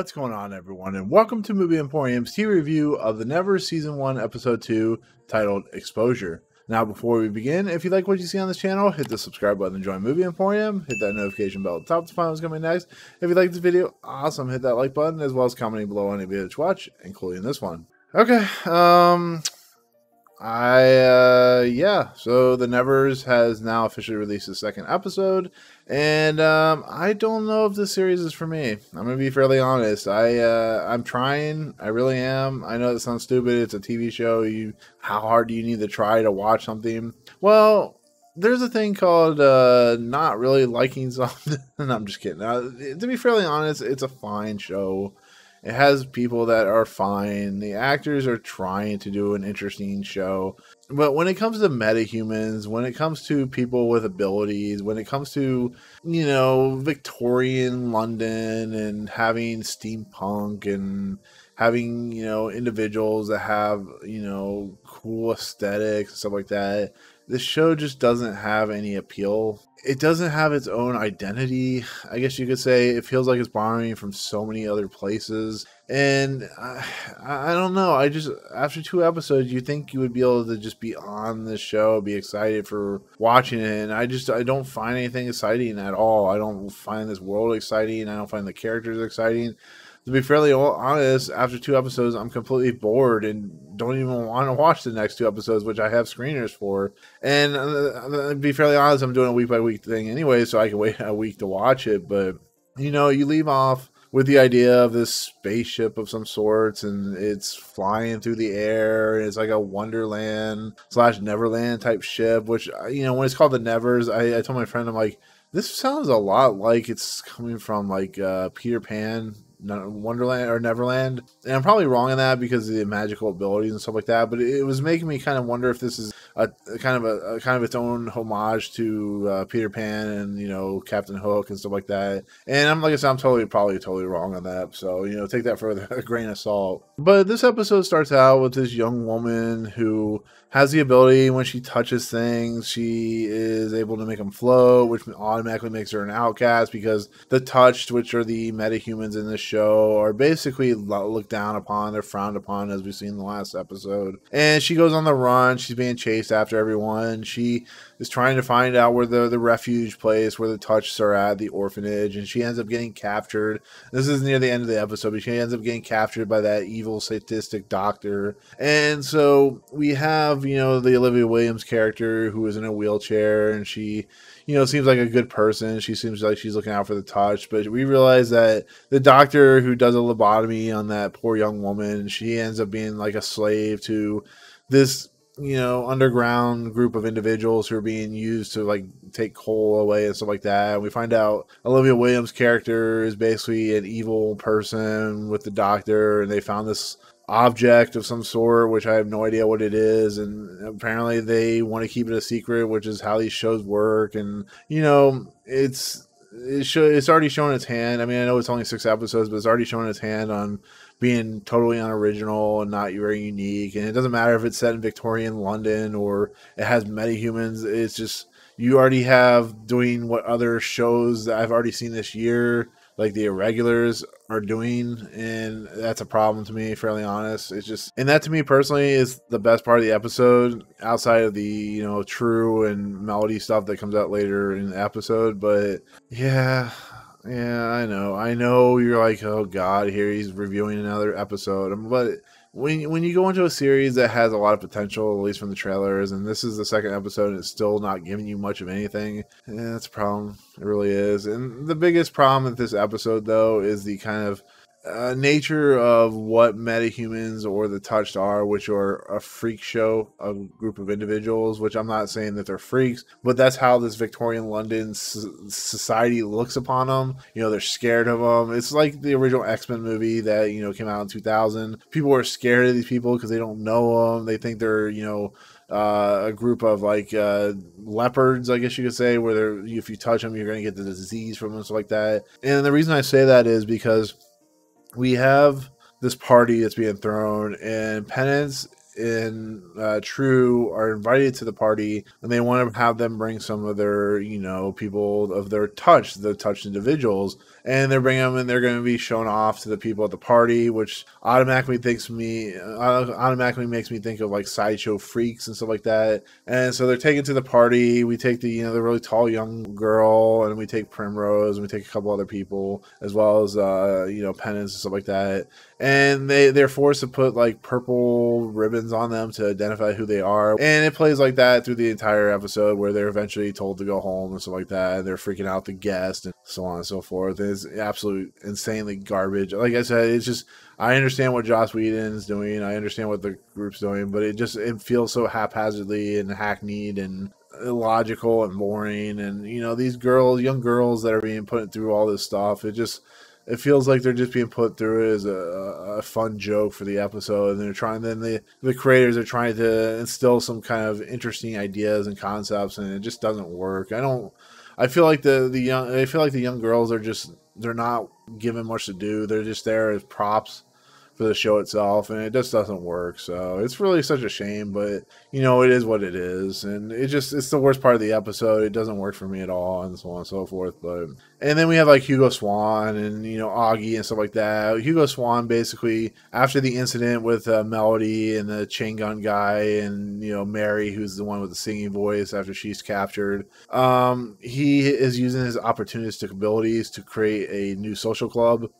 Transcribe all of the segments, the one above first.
What's going on, everyone, and welcome to Movie Emporium's TV review of the Nevers Season 1, Episode 2, titled Exposure. Now, before we begin, if you like what you see on this channel, hit the subscribe button and join Movie Emporium. Hit that notification bell at the top to find what's coming next. If you like this video, awesome, hit that like button as well as commenting below any video to watch, including this one. Okay, um, I uh yeah, so the Nevers has now officially released the second episode, and um I don't know if this series is for me. I'm gonna be fairly honest. I uh I'm trying, I really am. I know that sounds stupid, it's a TV show. You how hard do you need to try to watch something? Well, there's a thing called uh not really liking something. I'm just kidding. Uh, to be fairly honest, it's a fine show. It has people that are fine. The actors are trying to do an interesting show. But when it comes to metahumans, when it comes to people with abilities, when it comes to, you know, Victorian London and having steampunk and having, you know, individuals that have, you know, cool aesthetics and stuff like that, this show just doesn't have any appeal. It doesn't have its own identity. I guess you could say it feels like it's borrowing from so many other places. And I, I don't know. I just, after two episodes, you think you would be able to just be on the show, be excited for watching it. And I just, I don't find anything exciting at all. I don't find this world exciting. I don't find the characters exciting to be fairly honest, after two episodes, I'm completely bored and don't even want to watch the next two episodes, which I have screeners for. And uh, to be fairly honest, I'm doing a week by week thing anyway, so I can wait a week to watch it. But you know, you leave off with the idea of this spaceship of some sorts and it's flying through the air and it's like a wonderland slash neverland type ship which uh, you know when it's called the nevers I, I told my friend i'm like this sounds a lot like it's coming from like uh, peter pan Wonderland or Neverland. And I'm probably wrong in that because of the magical abilities and stuff like that. But it was making me kind of wonder if this is a, a kind of a, a, kind of its own homage to uh, Peter Pan and you know Captain Hook and stuff like that. And I'm like I said, I'm totally probably totally wrong on that. So you know, take that for a grain of salt. But this episode starts out with this young woman who has the ability when she touches things, she is able to make them float, which automatically makes her an outcast because the touched, which are the metahumans in this show, are basically looked down upon, they're frowned upon, as we've seen in the last episode. And she goes on the run, she's being chased after everyone. She is trying to find out where the, the refuge place, where the touches are at, the orphanage, and she ends up getting captured. This is near the end of the episode, but she ends up getting captured by that evil, sadistic doctor. And so we have you know, the Olivia Williams character who is in a wheelchair and she, you know, seems like a good person. She seems like she's looking out for the touch, but we realize that the doctor who does a lobotomy on that poor young woman, she ends up being like a slave to this you know underground group of individuals who are being used to like take coal away and stuff like that and we find out olivia williams character is basically an evil person with the doctor and they found this object of some sort, which I have no idea what it is. And apparently they want to keep it a secret, which is how these shows work. And, you know, it's. It's already shown its hand. I mean, I know it's only six episodes, but it's already shown its hand on being totally unoriginal and not very unique. And it doesn't matter if it's set in Victorian London or it has metahumans. It's just you already have doing what other shows that I've already seen this year like the irregulars are doing and that's a problem to me fairly honest it's just and that to me personally is the best part of the episode outside of the you know true and melody stuff that comes out later in the episode but yeah yeah i know i know you're like oh god here he's reviewing another episode um, but when when you go into a series that has a lot of potential, at least from the trailers, and this is the second episode, and it's still not giving you much of anything, yeah, that's a problem. It really is. And the biggest problem with this episode, though, is the kind of uh, nature of what metahumans or the touched are, which are a freak show, a group of individuals, which I'm not saying that they're freaks, but that's how this Victorian London society looks upon them. You know, they're scared of them. It's like the original X Men movie that, you know, came out in 2000. People are scared of these people because they don't know them. They think they're, you know, uh, a group of like uh, leopards, I guess you could say, where they're, if you touch them, you're going to get the disease from them, stuff like that. And the reason I say that is because we have this party that's being thrown, and Penance and uh, True are invited to the party, and they want to have them bring some of their, you know, people of their touch, the touched individuals. and they're bringing them and they're going to be shown off to the people at the party, which automatically thinks me uh, automatically makes me think of like sideshow freaks and stuff like that. And so they're taken to the party. We take the you know the really tall young girl, and we take Primrose, and we take a couple other people as well as uh, you know Penance and stuff like that. And they they're forced to put like purple ribbons on them to identify who they are, and it plays like that through the entire episode where they're eventually told to go home and stuff like that. And they're freaking out the guest and so on and so forth. It's absolute insanely garbage. Like I said, it's just I understand what Joss Whedon is doing. I understand what the group's doing, but it just it feels so haphazardly and hackneyed and illogical and boring. And you know these girls, young girls that are being put through all this stuff. It just it feels like they're just being put through as a, a fun joke for the episode, and they're trying. Then the the creators are trying to instill some kind of interesting ideas and concepts, and it just doesn't work. I don't. I feel like the the young. I feel like the young girls are just they're not given much to do. They're just there as props for the show itself, and it just doesn't work. So it's really such a shame, but you know, it is what it is, and it just it's the worst part of the episode. It doesn't work for me at all, and so on and so forth. But and then we have like Hugo Swan and you know Augie and stuff like that. Hugo Swan basically after the incident with uh, Melody and the chain gun guy, and you know Mary, who's the one with the singing voice after she's captured. Um, he is using his opportunistic abilities to create a new social club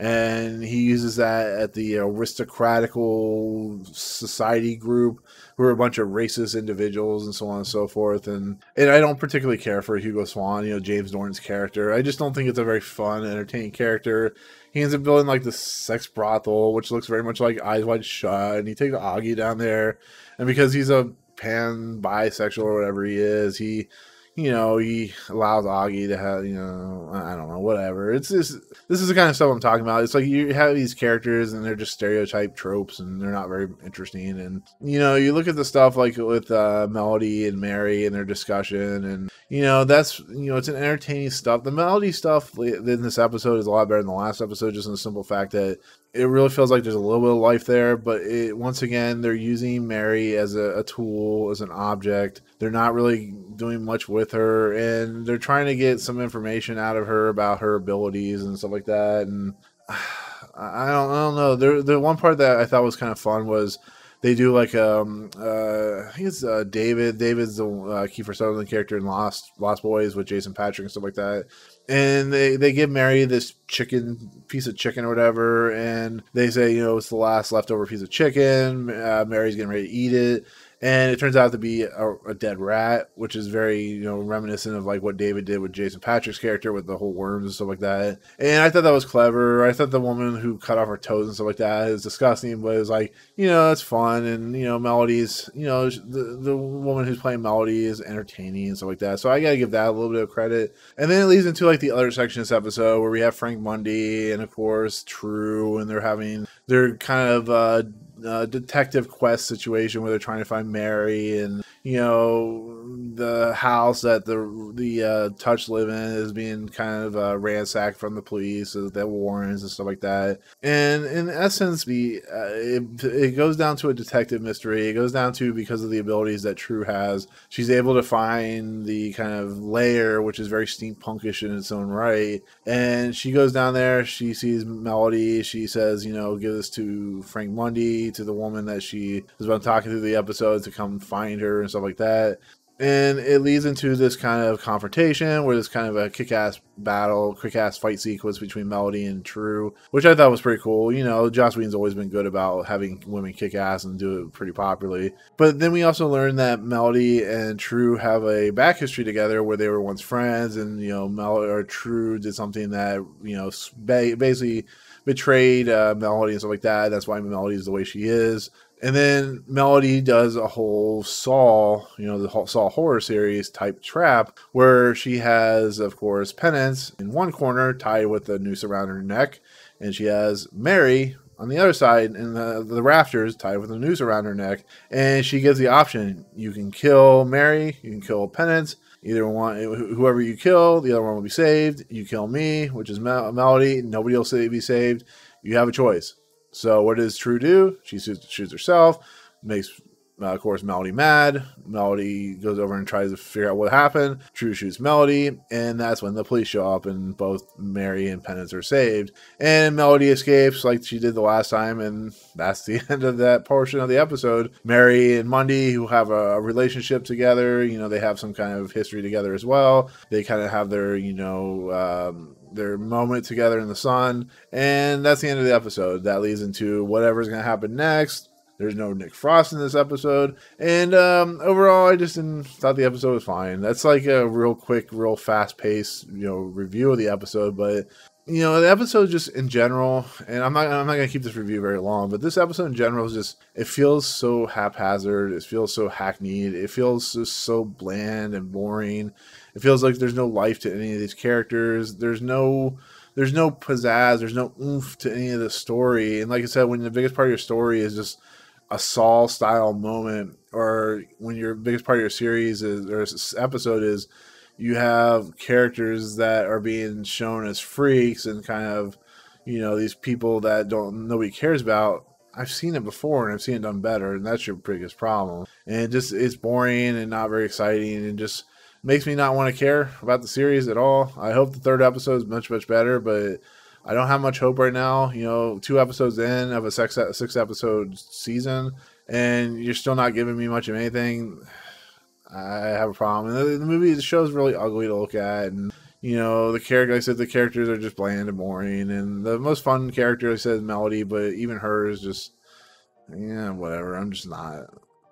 and he uses that at the aristocratical society group who are a bunch of racist individuals and so on and so forth. And and I don't particularly care for Hugo Swan you know James Norton's character. I just don't think it's a very fun entertaining character. He ends up building like the sex brothel which looks very much like Eyes Wide Shut and he takes Augie down there. And because he's a pan bisexual or whatever he is he you know, he allows Augie to have, you know, I don't know, whatever. It's just this is the kind of stuff I'm talking about. It's like you have these characters and they're just stereotype tropes and they're not very interesting. And you know, you look at the stuff like with uh, Melody and Mary and their discussion, and you know, that's you know, it's an entertaining stuff. The Melody stuff in this episode is a lot better than the last episode, just in the simple fact that it really feels like there's a little bit of life there, but it, once again, they're using Mary as a, a, tool, as an object. They're not really doing much with her, and they're trying to get some information out of her about her abilities and stuff like that. And I don't, I don't know. The the one part that I thought was kind of fun was they do like um uh I think it's uh, David. David's the uh, Kiefer Sutherland character in Lost Lost Boys with Jason Patric and stuff like that and they they give Mary this chicken piece of chicken or whatever, and they say you know it's the last leftover piece of chicken. Uh, Mary's getting ready to eat it, and it turns out to be a, a, dead rat, which is very you know reminiscent of like what David did with Jason Patric's character with the whole worms and stuff like that. And I thought that was clever. I thought the woman who cut off her toes and stuff like that is disgusting, but it was like you know it's fun and you know melodies. You know the the woman who's playing melody is entertaining and stuff like that. So I gotta give that a little bit of credit. And then it leads into like the other section of this episode where we have Frank Mundi and of course True, and they're having they're kind of. uh uh, detective quest situation where they're trying to find Mary and you know the house that the the uh, touch live in is being kind of uh, ransacked from the police, so the Warrens and stuff like that. And in essence, the uh, it, it goes down to a detective mystery. It goes down to because of the abilities that true has, she's able to find the kind of layer which is very steampunkish in its own right. And she goes down there. She sees Melody. She says, you know, give this to Frank Mundi, to the woman that she has been talking through the episode to come find her and stuff like that and it leads into this kind of confrontation where there's kind of a kick-ass battle, kick-ass fight sequence between Melody and True, which I thought was pretty cool. You know, Joss Whedon's always been good about having women kick ass and do it pretty popularly. But then we also learned that Melody and True have a back history together where they were once friends, and you know, Mel or True did something that you know basically betrayed uh, Melody and stuff like that. That's why Melody is the way she is. And then Melody does a whole Saw, you know, the Saw horror series type trap where she has, of course, Penance in one corner tied with a noose around her neck, and she has Mary on the other side in the, the rafters tied with a noose around her neck. And she gives the option you can kill Mary, you can kill Penance. Either one, whoever you kill, the other one will be saved. You kill me, which is malady. nobody else will be saved. You have a choice so what does True do? She shoots herself, makes uh, of course, Melody mad. Melody goes over and tries to figure out what happened. True shoots Melody, and that's when the police show up, and both Mary and Penance are saved. And Melody escapes like she did the last time, and that's the end of that portion of the episode. Mary and Mundi, who have a, relationship together, you know, they have some kind of history together as well. They kind of have their, you know, um, their moment together in the sun, and that's the end of the episode. That leads into whatever's going to happen next there's no Nick Frost in this episode, and um, overall, I just thought the episode was fine. That's like a real quick, real fast paced, you know, review of the episode. But you know, the episode just in general, and I'm not, I'm not gonna keep this review very long, but this episode in general is just, it feels so haphazard. It feels so hackneyed. It feels just so bland and boring. It feels like there's no life to any of these characters. There's no there's no pizzazz, there's no oomph to any of the story. And like I said, when the biggest part of your story is just a Saw style moment, or when your biggest part of your series is or episode is you have characters that are being shown as freaks and kind of you know these people that don't nobody cares about I've seen it before and I've seen it done better, and that's your biggest problem. And it just it's boring and not very exciting, and just makes me not want to care about the series at all. I hope the third episode is much much better, but I don't have much hope right now. You know, two episodes in of a six six episode season, and you're still not giving me much of anything. I have a problem. And the, the movie, the show is really ugly to look at, and you know the character. Like I said the characters are just bland and boring, and the most fun character I said is Melody, but even her is just yeah, whatever. I'm just not.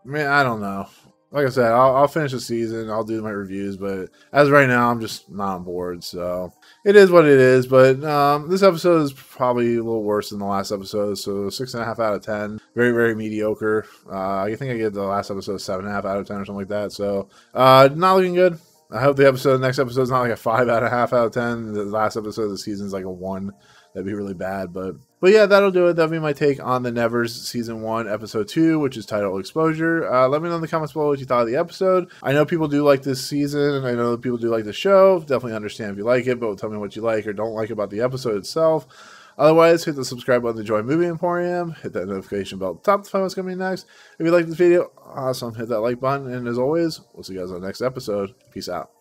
I mean, I don't know like I said, I'll, I'll, finish the season. I'll do my reviews, but as right now, I'm just not on board. So it is what it is. But um, this episode is probably a little worse than the last episode. So six and a half out of ten, very very mediocre. Uh, I think I gave the last episode seven and a half out of ten or something like that. So uh, not looking good. I hope the episode, the next episode, is not like a five out of half out of ten. The last episode of the season is like a one. That'd be really bad, but but yeah, that'll do it. That'll be my take on the Nevers season one, episode two, which is titled Exposure. Uh, let me know in the comments below what you thought of the episode. I know people do like this season, and I know people do like the show. Definitely understand if you like it, but tell me what you like or don't like about the episode itself. Otherwise, hit the subscribe button to join Movie Emporium. Hit that notification bell top to find what's coming next. If you like this video, awesome. Hit that like button. And as always, we'll see you guys on the next episode. Peace out.